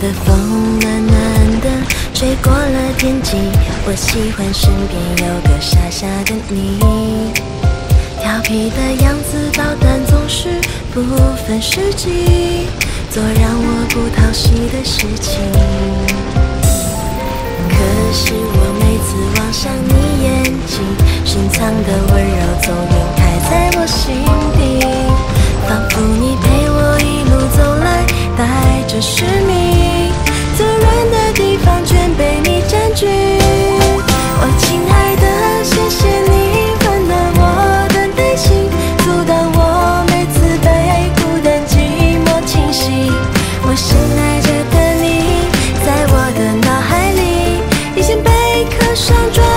的风暖暖的吹过了天际我喜欢身边有个傻傻的你调皮的样子捣蛋总是不分时机做让我不讨喜的事情可是我每次望向你眼睛深藏的温柔总晕开在我心底仿佛你陪我一路走来带着是上转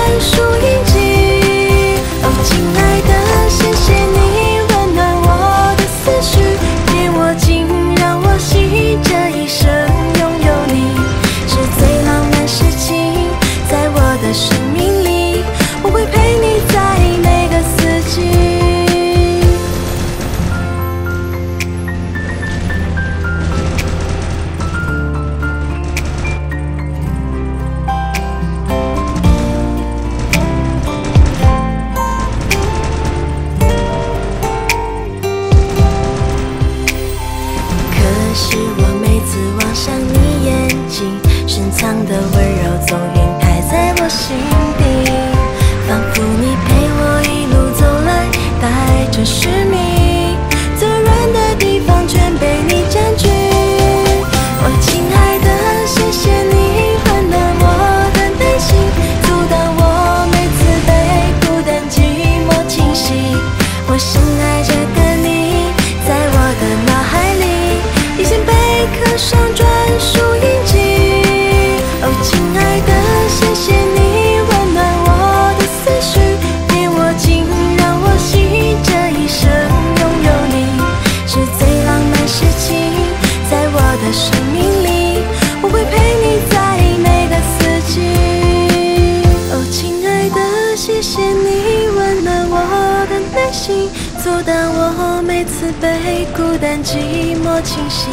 谢你温暖我的内心，阻挡我每次被孤单寂寞侵袭。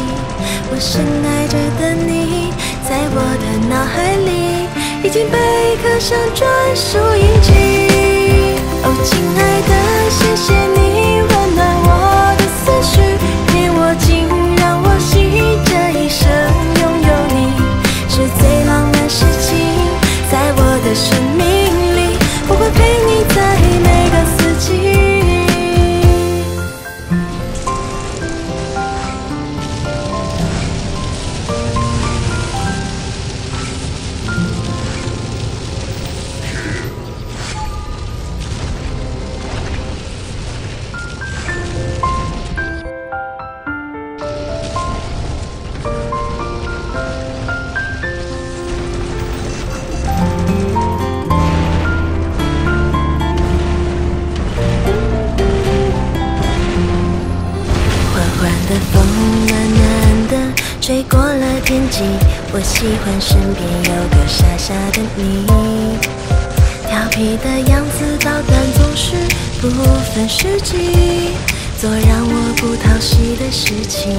我深爱着的你，在我的脑海里已经被刻上专属印记。吹过了天际，我喜欢身边有个傻傻的你。调皮的样子，捣蛋总是不分时机，做让我不讨喜的事情。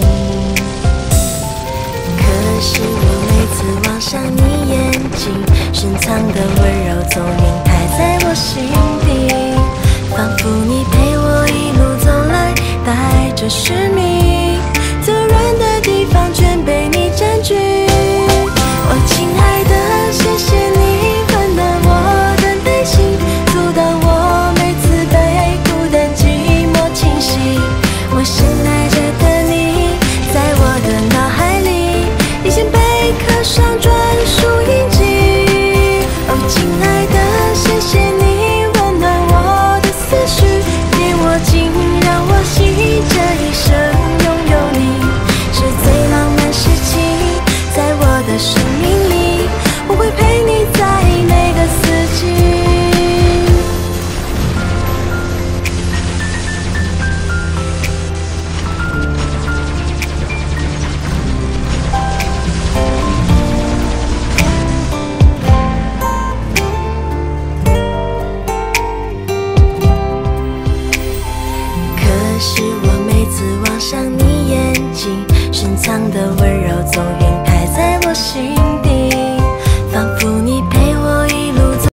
可是我每次望向你眼睛，深藏的温柔总晕开在我心底，仿佛你陪我一路走来，带着使命，是我每次望向你眼睛深藏的温柔总